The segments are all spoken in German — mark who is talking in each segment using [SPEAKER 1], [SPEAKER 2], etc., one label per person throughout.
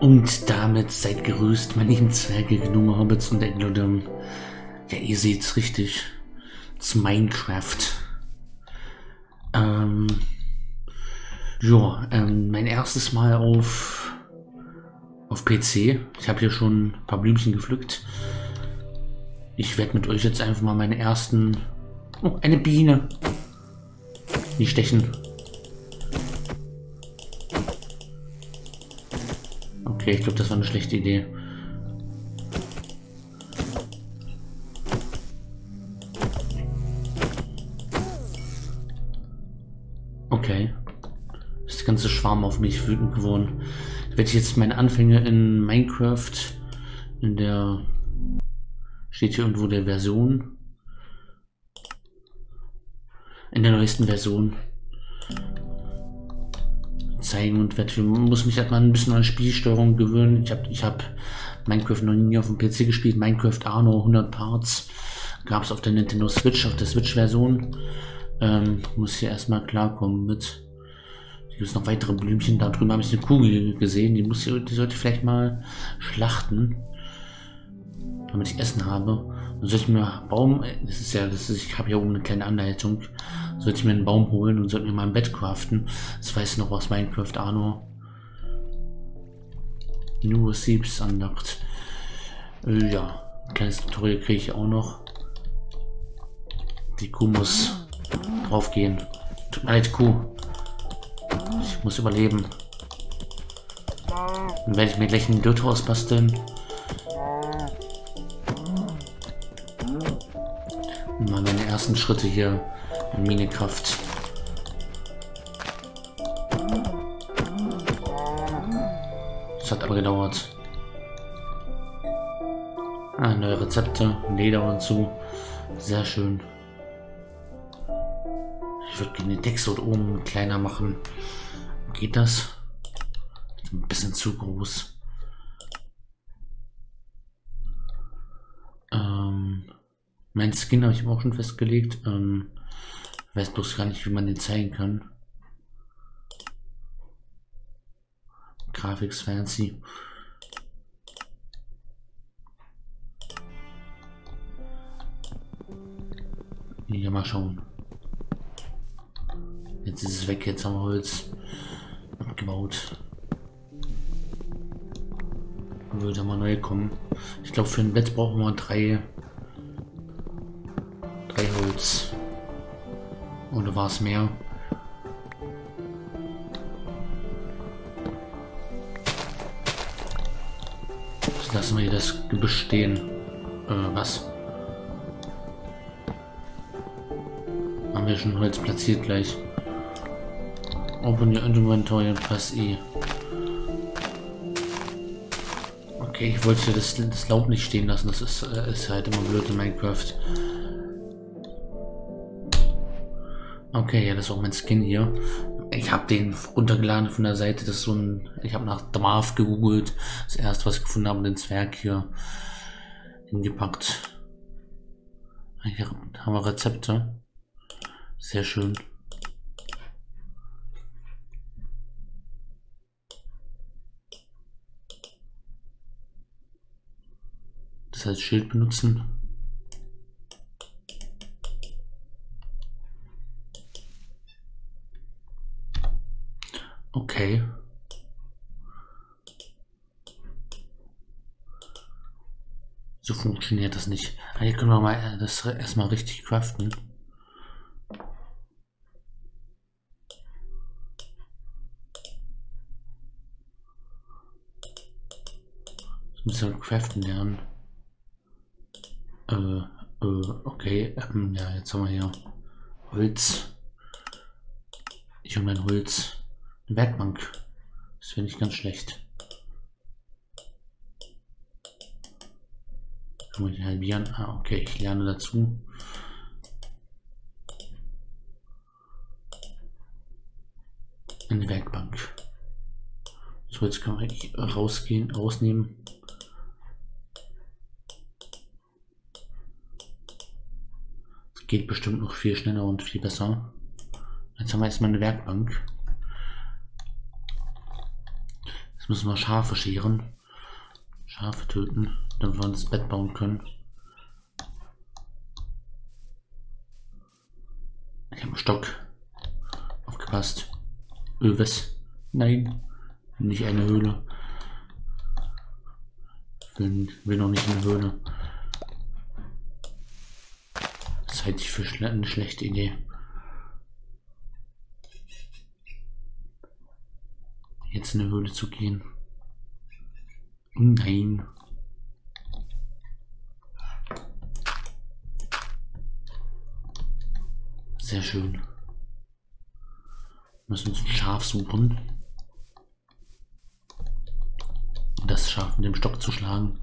[SPEAKER 1] Und damit seid gerüßt, meine lieben Zwerge, Gnome, Hobbits und Eglodom. Ja, ihr seht's richtig. Zu Minecraft. Ähm, ja, ähm, mein erstes Mal auf, auf PC. Ich habe hier schon ein paar Blümchen gepflückt. Ich werde mit euch jetzt einfach mal meine ersten... Oh, eine Biene. Die stechen. Okay, ich glaube, das war eine schlechte Idee. Okay. Das ganze Schwarm auf mich wütend geworden. Werde ich jetzt meine Anfänge in Minecraft in der steht hier irgendwo der Version in der neuesten Version zeigen und werde, muss mich halt mal ein bisschen an Spielsteuerung gewöhnen. Ich habe ich hab Minecraft noch nie auf dem PC gespielt. Minecraft Arno 100 Parts gab es auf der Nintendo Switch, auf der Switch-Version. Ähm, muss hier erstmal klarkommen mit. Hier gibt es noch weitere Blümchen. Da drüben habe ich eine Kugel gesehen. Die, muss, die sollte ich vielleicht mal schlachten. Damit ich Essen habe. Dann sollte ich mir Baum. Das ist ja, das ist, ich habe hier oben eine kleine Anleitung. Sollte ich mir einen Baum holen und sollte mir mal ein Bett craften. Das weiß ich noch aus Minecraft Arno. New Seeps unlocked. Äh, ja, ein kleines Tutorial kriege ich auch noch. Die Kuh muss draufgehen. Tut mir leid, Kuh. Ich muss überleben. Dann werde ich mir gleich ein Dirthaus basteln. Mal meine ersten Schritte hier in Minecraft. Das hat aber gedauert. Ah, neue Rezepte, Leder und so. Sehr schön. Ich würde den Text dort oben kleiner machen. Geht das? Ein bisschen zu groß. Ähm, mein Skin habe ich auch schon festgelegt. Ähm, weiß bloß gar nicht, wie man den zeigen kann. Graphics fancy. Ja, mal schauen. Jetzt ist es weg, jetzt haben wir Holz abgebaut. Würde mal neu kommen. Ich glaube, für ein Bett brauchen wir drei, Oder war es mehr? Jetzt lassen wir das Gebüsch stehen. Äh, was? Haben wir schon Holz platziert gleich. Open your inventory and press E. Okay, ich wollte das, das Laub nicht stehen lassen. Das ist, äh, ist halt immer blöd in Minecraft. Okay, ja, das ist auch mein Skin hier. Ich habe den runtergeladen von der Seite. Das ist so ein. Ich habe nach Dwarf gegoogelt. Das erste, was ich gefunden habe, den Zwerg hier hingepackt. Hier haben wir Rezepte. Sehr schön. Das als Schild benutzen. Okay. So funktioniert das nicht. Hier können wir mal das erstmal richtig craften. Das müssen wir craften lernen. Äh, äh, okay. Ähm, ja, jetzt haben wir hier Holz. Ich und mein Holz. Werkbank. Das finde ich ganz schlecht. Kann man halbieren? Ah, okay, ich lerne dazu. Eine Werkbank. So, jetzt kann man rausgehen, rausnehmen. Das geht bestimmt noch viel schneller und viel besser. Jetzt haben wir erstmal eine Werkbank. Jetzt müssen wir Schafe scheren. Schafe töten, damit wir uns das Bett bauen können. Ich habe einen Stock. Aufgepasst. Öwes. Nein. Nicht eine Höhle. Will, will noch nicht eine Höhle. Das halte ich für schle eine schlechte Idee. Jetzt in eine Höhle zu gehen. Nein. Sehr schön. Wir müssen uns ein Schaf suchen. Das Schaf mit dem Stock zu schlagen.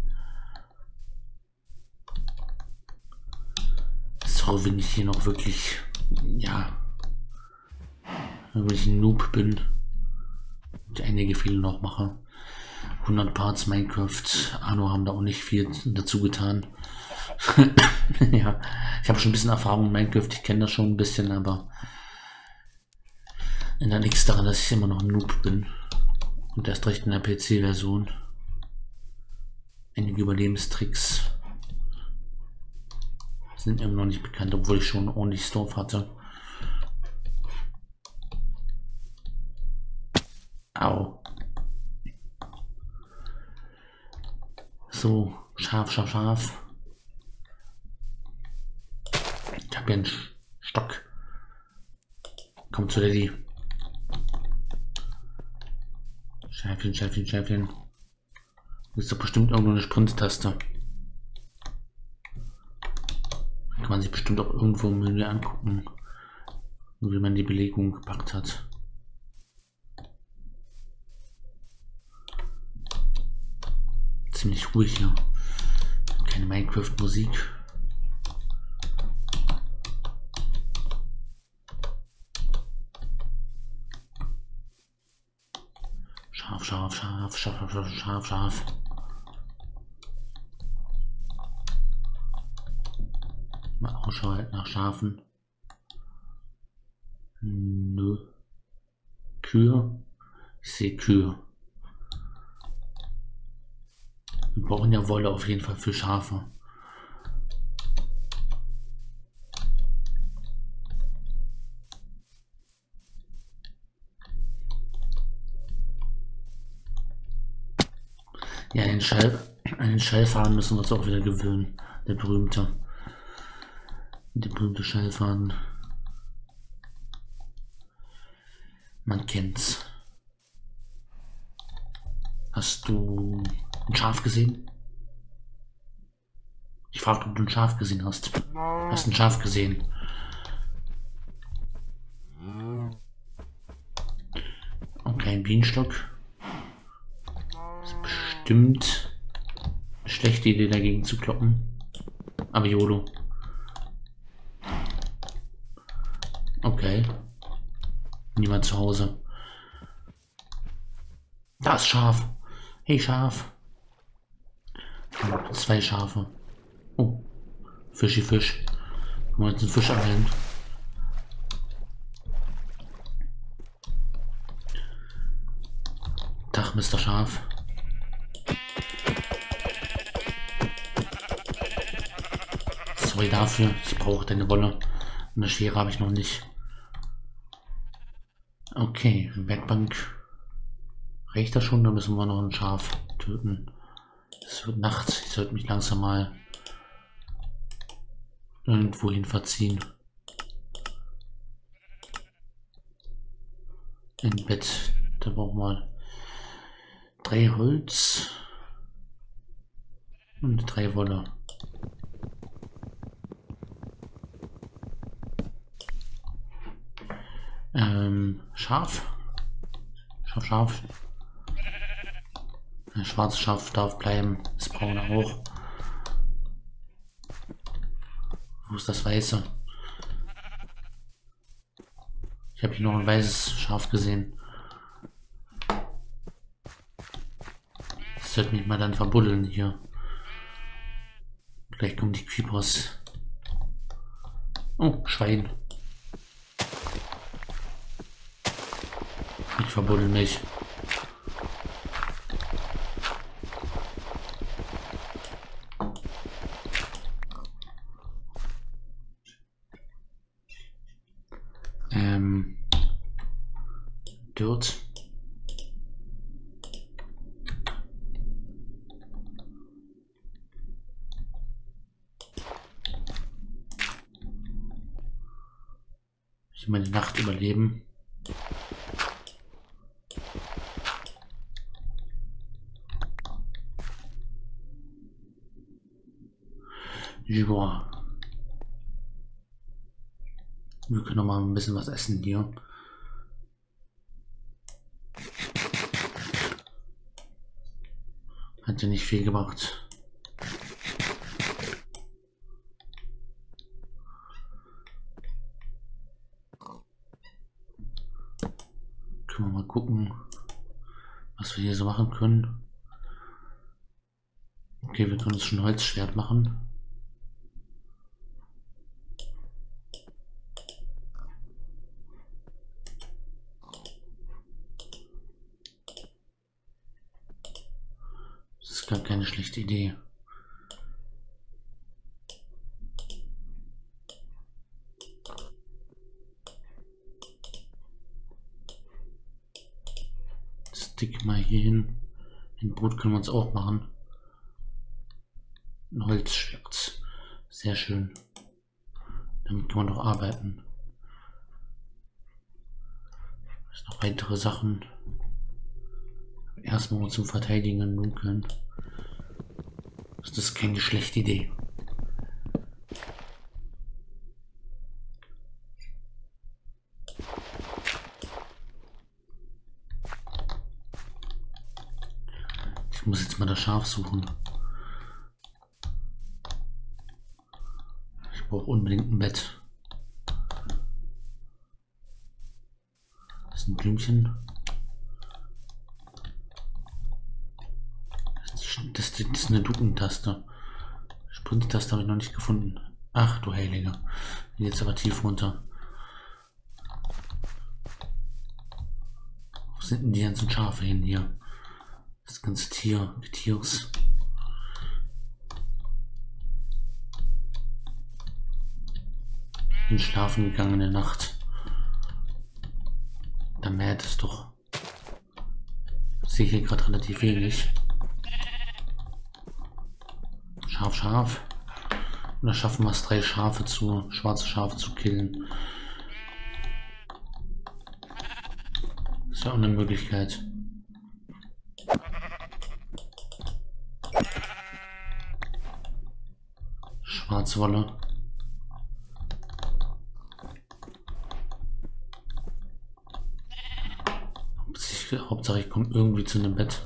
[SPEAKER 1] So, wenn ich hier noch wirklich, ja, wenn ich ein Noob bin einige Fehler noch mache. 100 Parts Minecraft, Arno haben da auch nicht viel dazu getan. ja, ich habe schon ein bisschen Erfahrung in Minecraft, ich kenne das schon ein bisschen, aber ändert nichts daran, dass ich immer noch ein Noob bin. Und erst recht in der PC-Version. Einige Überlebenstricks sind immer noch nicht bekannt, obwohl ich schon ordentlich Stoff hatte. Au. So, scharf, scharf, scharf. Ich habe hier einen Stock. Komm zu Daddy. Schäfchen, Schäfchen, Schäfchen. Das ist doch bestimmt irgendwo eine Sprint-Taste. Kann man sich bestimmt auch irgendwo im Menü angucken, wie man die Belegung gepackt hat. Ziemlich ruhig hier. Keine Minecraft-Musik. Scharf, scharf, scharf, scharf, scharf, scharf, scharf. Mal Ausschau halt nach Schafen. Nö. Kühe. Ich sehe Kühe. Wir brauchen ja Wolle auf jeden Fall für Schafe. Ja, an den, Schall, an den Schallfahren müssen wir uns auch wieder gewöhnen. Der berühmte. Der berühmte Schallfaden. Man kennt's. Hast du ein Schaf gesehen? Ich frage, ob du ein Schaf gesehen hast. Hast ein Schaf gesehen? Okay, ein Bienenstock. Ist bestimmt eine schlechte Idee dagegen zu kloppen. Aber YOLO. Okay. Niemand zu Hause. Das Schaf. Hey Schaf. Zwei Schafe. Oh. Fischi Fisch. Wollen wir jetzt einen Fisch angeln? Tag, Mr. Schaf. Sorry dafür. Ich brauche deine Wolle. Eine Schere habe ich noch nicht. Okay, Werkbank. Reicht das schon? Da müssen wir noch ein Schaf töten. Es wird Nacht. Ich sollte mich langsam mal irgendwohin verziehen. Im Bett. Da brauchen wir drei Holz und drei Wolle. Ähm, Schaf. Schaf, Schaf. Ein schwarzes Schaf darf bleiben. Das braune auch. Wo ist das weiße? Ich habe hier noch ein weißes Schaf gesehen. Das sollte mich mal dann verbuddeln hier. Vielleicht kommen die Creepers. Oh, Schwein. Ich verbuddel mich. Ähm, Dirt. Ich meine Nacht überleben. Joa. Wir können noch mal ein bisschen was essen hier. Hat ja nicht viel gemacht. Können wir mal gucken, was wir hier so machen können. Okay, wir können uns schon Holzschwert machen. Gar keine schlechte Idee. Stick mal hier hin. Ein Boot können wir uns auch machen. Ein Holzschwert. Sehr schön. Damit kann man doch arbeiten. noch weitere Sachen. Erstmal zum Verteidigen im Dunkeln. Das ist keine schlechte Idee. Ich muss jetzt mal das Schaf suchen. Ich brauche unbedingt ein Bett. Das ist ein Blümchen. Das, das ist eine Dupentaste. Sprint-Taste habe ich noch nicht gefunden. Ach du Heilige. Jetzt aber tief runter. Wo sind denn die ganzen Schafe hin hier? Das ganze Tier, Tiers. Bin schlafen gegangen in der Nacht. Da mäht es doch. Ich sehe hier gerade relativ wenig. Scharf, scharf. Und da schaffen wir es, drei Schafe zu, schwarze Schafe zu killen. Ist ja auch eine Möglichkeit. Schwarzwolle. Hauptsache ich komme irgendwie zu einem Bett.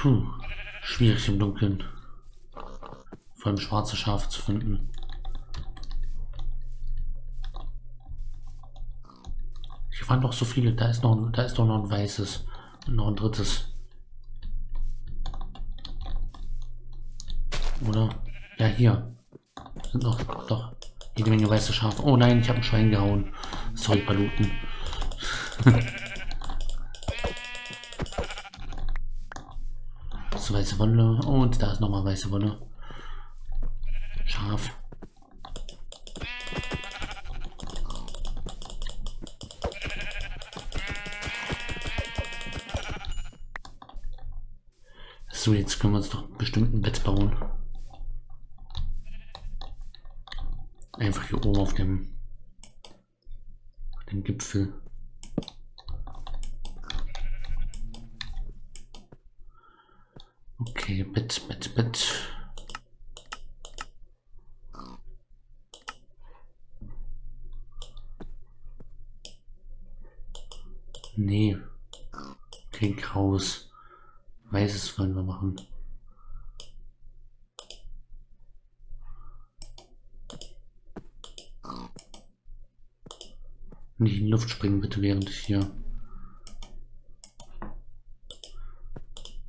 [SPEAKER 1] Puh, schwierig im Dunkeln. Vor allem schwarze Schafe zu finden. Ich fand doch so viele. Da ist noch, da ist doch noch ein weißes. Und noch ein drittes. Oder? Ja, hier. Sind noch, doch, jede Menge weiße Schafe. Oh nein, ich habe ein Schwein gehauen. Sorry, Paluten. weiße Wolle. Und da ist nochmal weiße Wolle. Scharf. So, jetzt können wir uns doch bestimmt ein Bett bauen. Einfach hier oben auf dem, auf dem Gipfel. Okay, Bett, Bett, Bett. Nee. Kein Graues. Weißes wollen wir machen. Nicht in die Luft springen, bitte, während ich hier.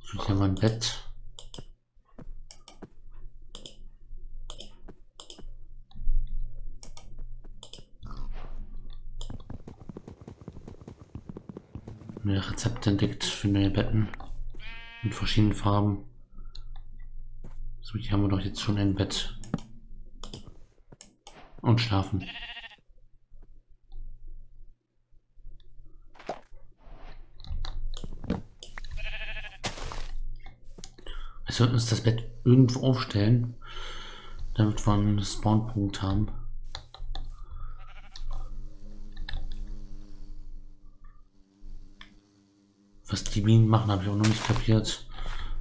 [SPEAKER 1] So, hier mein Bett. neue Rezepte entdeckt für neue Betten mit verschiedenen Farben. So, hier haben wir doch jetzt schon ein Bett. Und schlafen. Wir sollten uns das Bett irgendwo aufstellen, damit wir einen Spawnpunkt haben. Was die Bienen machen, habe ich auch noch nicht kapiert.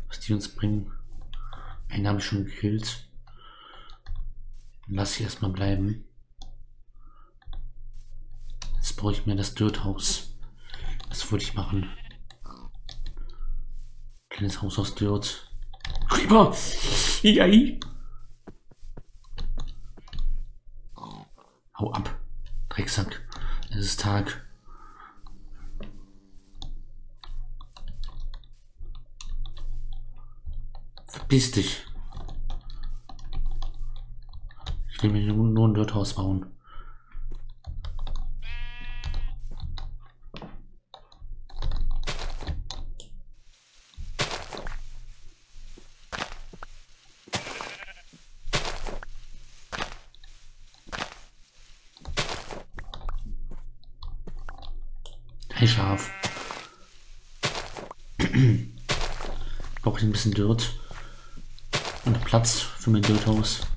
[SPEAKER 1] Was die uns bringen. Einen habe ich schon gekillt. Lass sie erstmal bleiben. Jetzt brauche ich mir das Dirthaus. Das wollte ich machen. Kleines Haus aus Dirt. Rüber! Jai! Hau ab, Drecksack. Es ist Tag. Verpiss dich. Ich will mir nur ein Dirthaus bauen. Hey Schaf. Brauche ich ein bisschen und Für mein Dirthaus.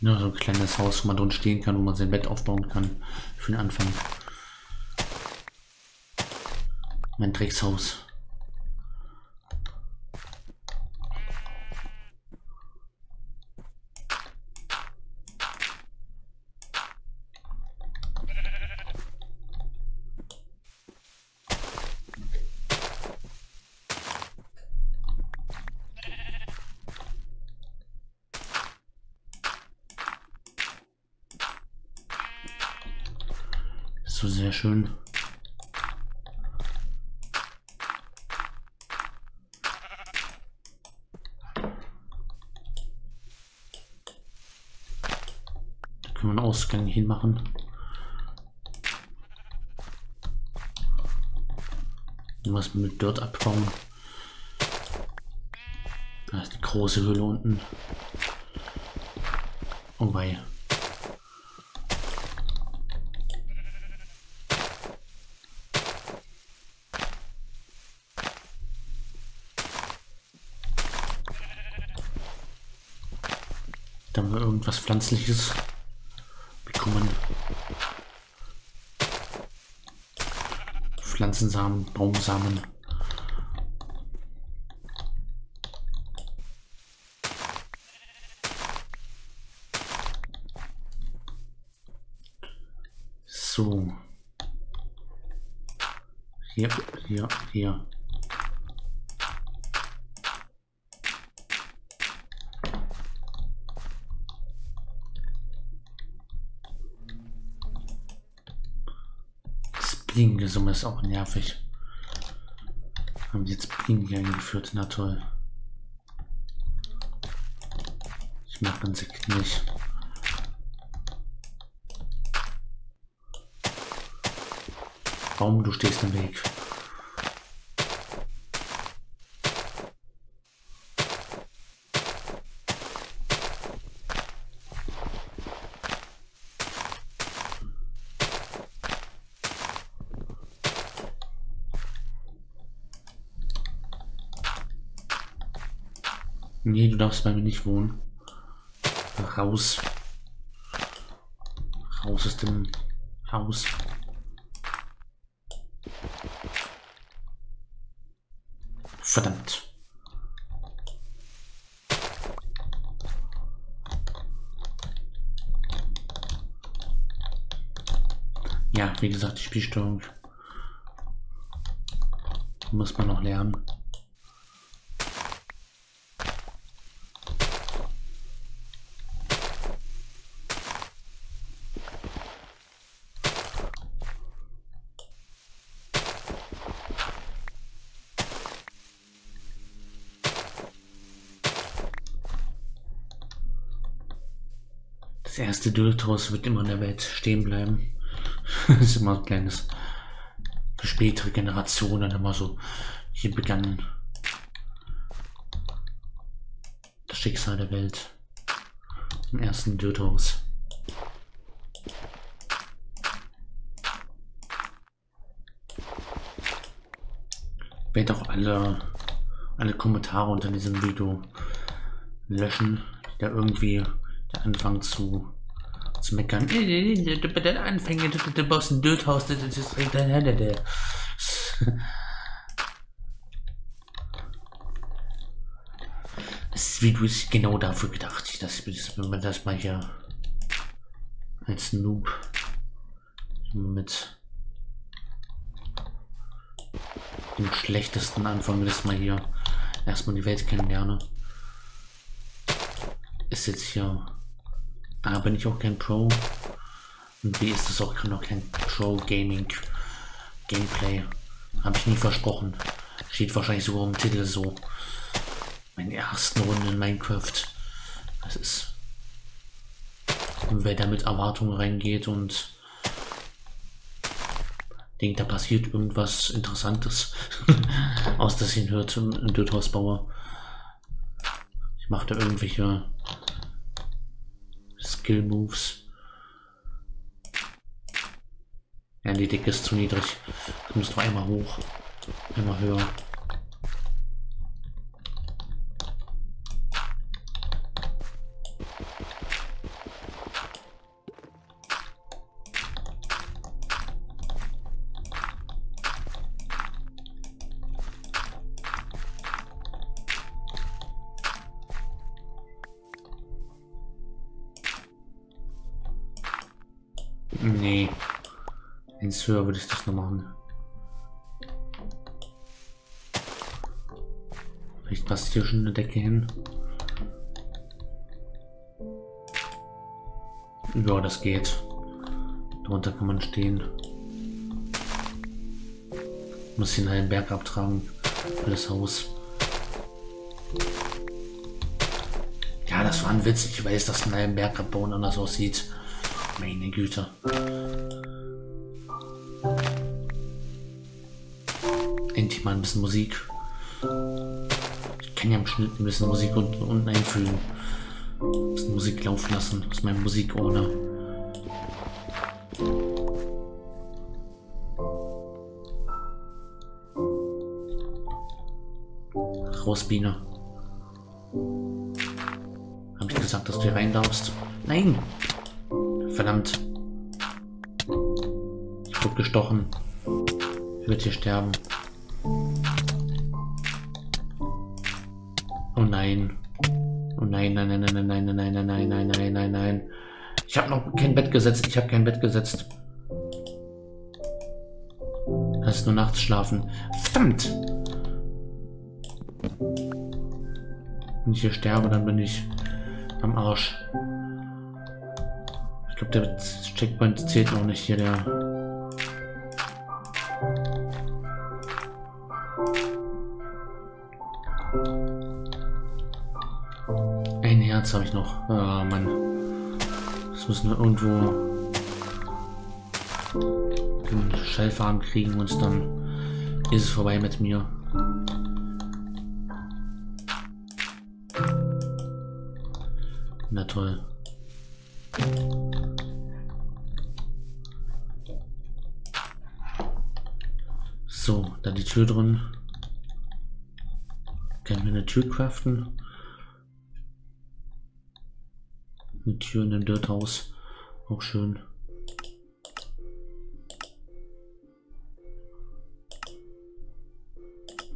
[SPEAKER 1] Ja, so ein kleines Haus, wo man drin stehen kann, wo man sein Bett aufbauen kann. Für den Anfang. Mein Dreckshaus. So sehr schön. Da können wir einen Ausgang hinmachen. Mit Dirt abbauen. Da ist die große Höhle unten. Oh wei. Da haben wir irgendwas Pflanzliches bekommen. Pflanzensamen, Baumsamen. So. Hier, hier, hier. Das Blinkengesumme ist auch nervig. Haben jetzt Blinken eingeführt? Na toll. Ich mag Insekten nicht. Baum, du stehst im Weg. Nee, du darfst bei mir nicht wohnen. Raus. Raus aus dem Haus. Verdammt. Ja, wie gesagt, die Spielsteuerung muss man noch lernen. Das erste Dürthaus wird immer in der Welt stehen bleiben. das ist immer ein kleines. Für spätere Generationen immer so. Hier begann das Schicksal der Welt. Im ersten Dürthaus. Ich werde auch alle, alle Kommentare unter diesem Video löschen, die da irgendwie anfangen zu, zu meckern. Der Anfänger, du baust ein Dödhaus, das ist Das Video ist genau dafür gedacht, dass, man das mal hier als Noob mit dem schlechtesten Anfang das mal hier erstmal die Welt kennenlerne. Ist jetzt hier A bin ich auch kein Pro. Und B ist es auch noch kein Pro Gaming Gameplay. Habe ich nie versprochen. Steht wahrscheinlich sogar im Titel so. Meine ersten Runden in Minecraft. Das ist. Und wer da mit Erwartungen reingeht und denkt, da passiert irgendwas Interessantes, aus das ihn hört im Dödhausbauer. Ich mache da irgendwelche Skill Moves. Ja, die Decke ist zu niedrig. Ich muss doch einmal hoch. Einmal höher. Ich das noch machen. Vielleicht passt hier schon eine Decke hin. Ja, das geht. Darunter kann man stehen. Muss den einen Berg abtragen. Das Haus. Ja, das war ein Witz. Ich weiß, dass ein Berg abbauen anders aussieht. Meine Güte. Endlich mal ein bisschen Musik. Ich kann ja im Schnitt ein bisschen Musik unten, unten einfügen. Ein bisschen Musik laufen lassen aus meinem Musikordner. Raus, Biene. Hab ich gesagt, dass du hier rein darfst? Nein! Verdammt. Ich wurde gestochen. Ich werde hier sterben. Gesetzt. Ich habe kein Bett gesetzt. Kannst nur nachts schlafen. Verdammt! Wenn ich hier sterbe, dann bin ich am Arsch glaube, der Checkpoint zählt noch nicht hier, der. Ein Herz habe ich noch. Ah, Mann. Müssen wir irgendwo den Schellfarben kriegen und dann ist es vorbei mit mir. Na toll. So, da die Tür drin. Können wir eine Tür craften? Eine Tür in dem Dirthaus. Auch schön.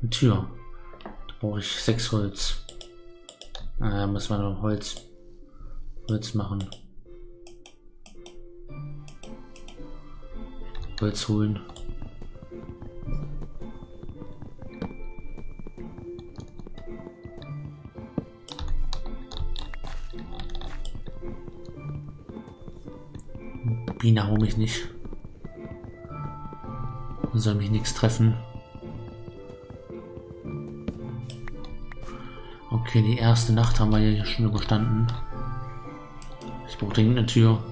[SPEAKER 1] Eine Tür. Da brauche ich sechs Holz. Ah, muss man noch Holz, Holz machen. Holz holen. Biene hau mich nicht. Soll mich nichts treffen. Okay, die erste Nacht haben wir ja schon überstanden. Ich brauche dringend eine Tür.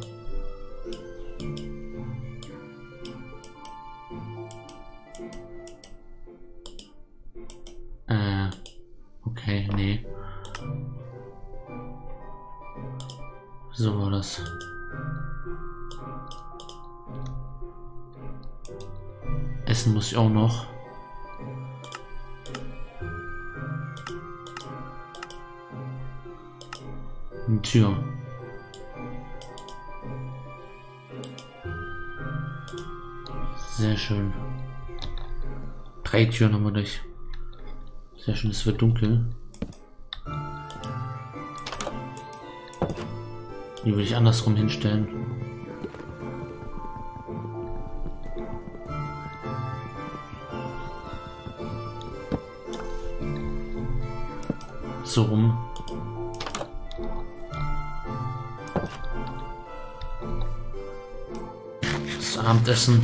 [SPEAKER 1] Sehr schön. Drei Türen haben wir durch. Sehr schön, es wird dunkel. Die würde ich andersrum hinstellen. So rum. Das Abendessen.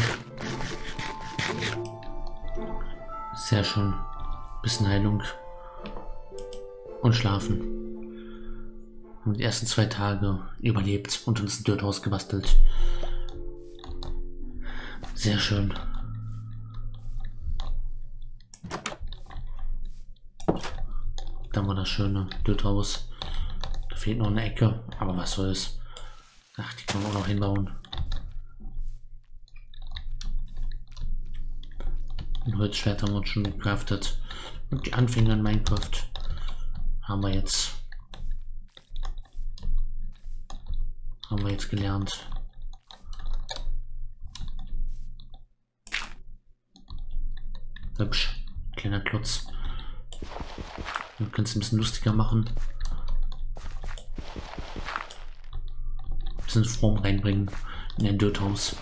[SPEAKER 1] Sehr schön. Bisschen Heilung. Und schlafen. Haben die ersten zwei Tage überlebt und uns ein Dirthaus gebastelt. Sehr schön. Dann war das schöne Dirthaus. Da fehlt noch eine Ecke, aber was soll's. Ach, die können wir auch noch hinbauen. Holzschwert haben wir schon gecraftet. Und die Anfänger in Minecraft haben wir jetzt. Haben wir jetzt gelernt. Hübsch. Kleiner Klotz. Man kann es ein bisschen lustiger machen. Ein bisschen Form reinbringen in ein Dirthaus.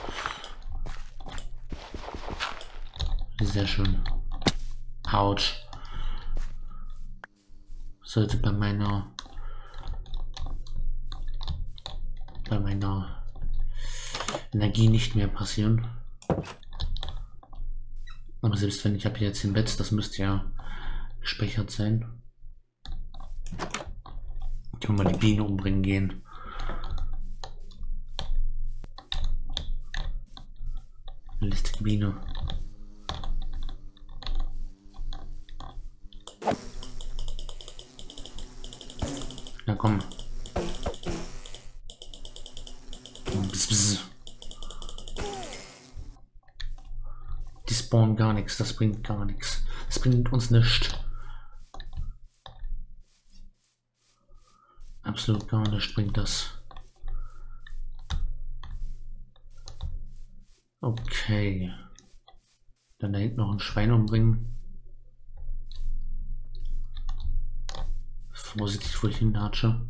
[SPEAKER 1] Sehr schön. Autsch. Sollte bei meiner bei meiner Energie nicht mehr passieren. Aber selbst wenn ich habe jetzt im Bett, das müsste ja gespeichert sein. Ich kann mal die Biene umbringen gehen. Eine listige Biene. Na komm. Bzz, bzz. Die spawnen gar nichts, das bringt gar nichts. Das bringt uns nichts. Absolut gar nichts bringt das. Okay. Dann da hinten noch ein Schwein umbringen. Vorsichtig, wo ich hinlatsche.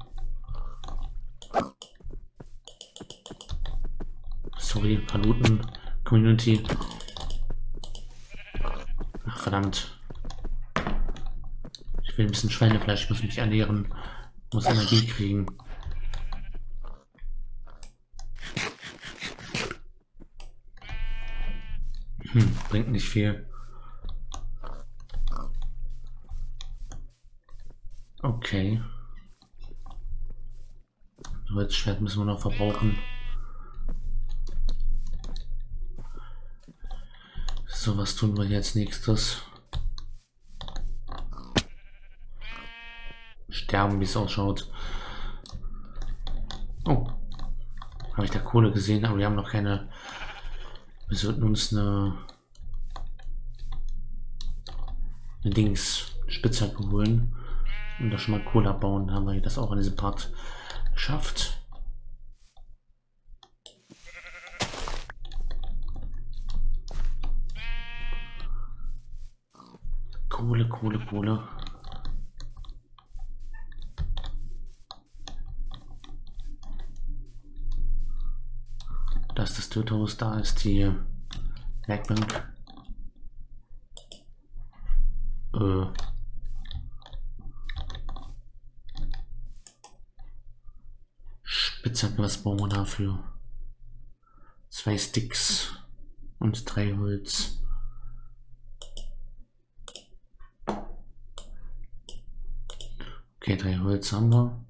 [SPEAKER 1] Sorry, Paluten Community. Verdammt. Ich will ein bisschen Schweinefleisch, muss mich ernähren. Muss Energie kriegen. Hm, bringt nicht viel. Okay. Holzschwert müssen wir noch verbrauchen. So, was tun wir jetzt nächstes? Sterben, wie es ausschaut. Oh. Habe ich da Kohle gesehen, aber wir haben noch keine. Wir sollten uns eine, eine Dings Spitzhacke holen und da schon mal Kohle abbauen. Haben wir das auch in diesem Part geschafft. Kohle, Kohle, Kohle. Da ist das Töthaus, da ist die Werkbank. Äh. Spitzhacke, was brauchen wir dafür? Zwei Sticks und drei Holz. Okay, drei Holz haben wir.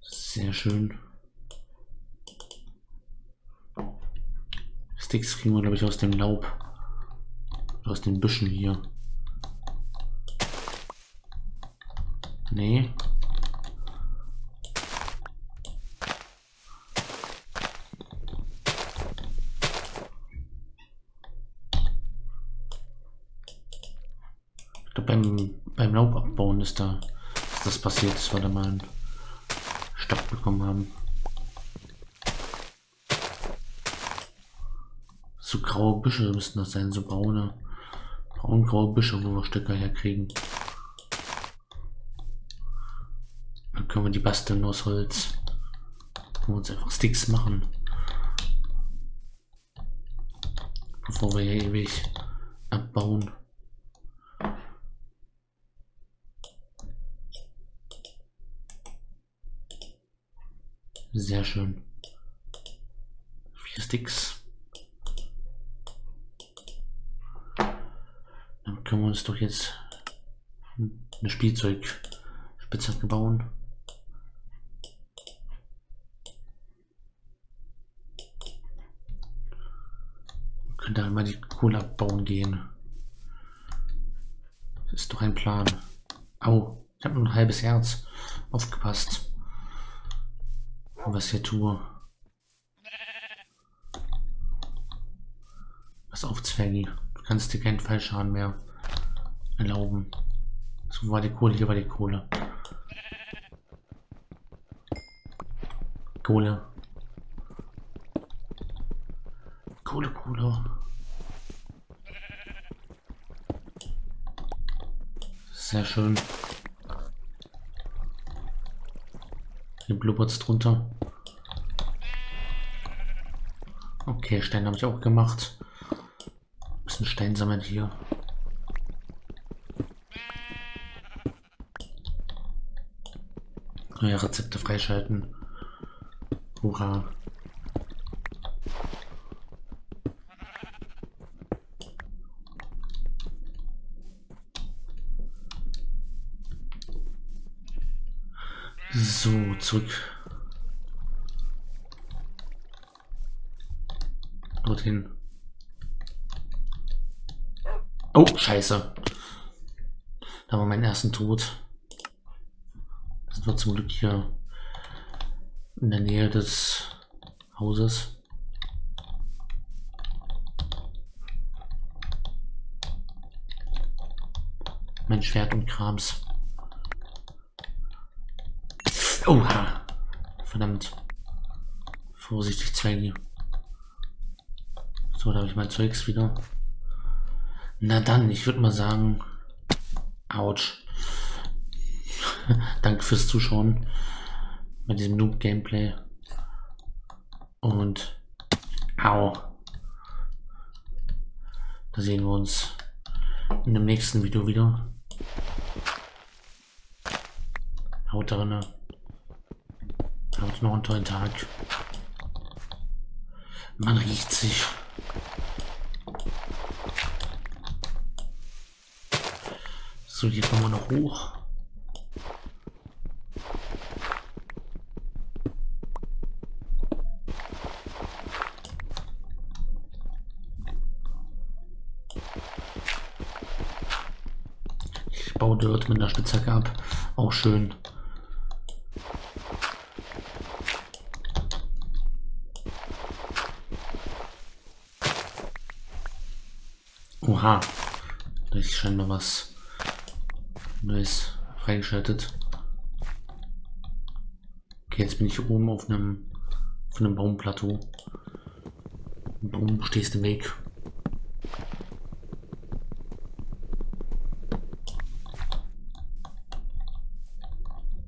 [SPEAKER 1] Sehr schön. Sticks kriegen wir, glaube ich, aus dem Laub. Aus den Büschen hier. Nee. Ist da ist das passiert, dass wir da mal einen Stopp bekommen haben. So graue Büsche müssten das sein, so braune, braun-graue Büsche, wo wir Stöcker herkriegen. Dann können wir die basteln aus Holz. Können wir uns einfach Sticks machen. Bevor wir hier ewig abbauen. Sehr schön. Vier Sticks. Dann können wir uns doch jetzt eine Spielzeugspitzhacke bauen. Könnte einmal die Kohle abbauen gehen. Das ist doch ein Plan. Au, ich habe nur ein halbes Herz. Aufgepasst. Was ich hier tue. Pass auf, Zwergi. Du kannst dir keinen Fallschaden mehr erlauben. So war die Kohle, hier war die Kohle. Kohle. Kohle, Kohle. Sehr schön. Hier blubbert's drunter. Okay, Stein habe ich auch gemacht bisschen Stein sammeln hier. Neue Rezepte freischalten. Hurra. So, zurück. Dorthin. Oh, scheiße. Da war mein ersten Tod. Das war zum Glück hier in der Nähe des Hauses. Mein Schwert und Krams. Oha. Verdammt. Vorsichtig, Zweige. So, da habe ich mein Zeugs wieder. Na dann, ich würde mal sagen, ouch. Danke fürs Zuschauen bei diesem Noob-Gameplay. Und au. Da sehen wir uns in dem nächsten Video wieder. Haut drinne. Haut noch einen tollen Tag. Man riecht sich. So, hier kommen wir noch hoch. Ich baue dort mit einer Spitzhacke ab. Auch schön. Oha. Da ist scheinbar was. Nice. Freigeschaltet. Okay, jetzt bin ich oben auf einem, auf einem Baumplateau. Und oben stehst im Weg.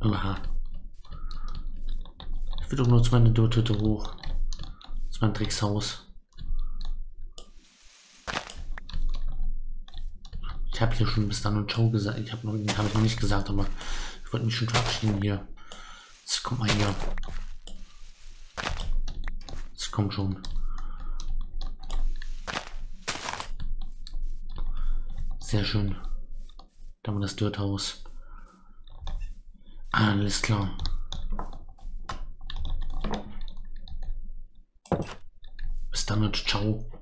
[SPEAKER 1] Aha. Ich will doch nur zu meiner Dörrtüte hoch. Das ist mein Dreckshaus. habe hier schon bis dann und Ciao gesagt. Ich habe noch, hab ich noch nicht gesagt, aber ich wollte mich schon verabschieden hier. Jetzt kommt mal hier. Jetzt kommt schon. Sehr schön. Da haben wir das Dirthaus. Alles klar. Bis dann und ciao.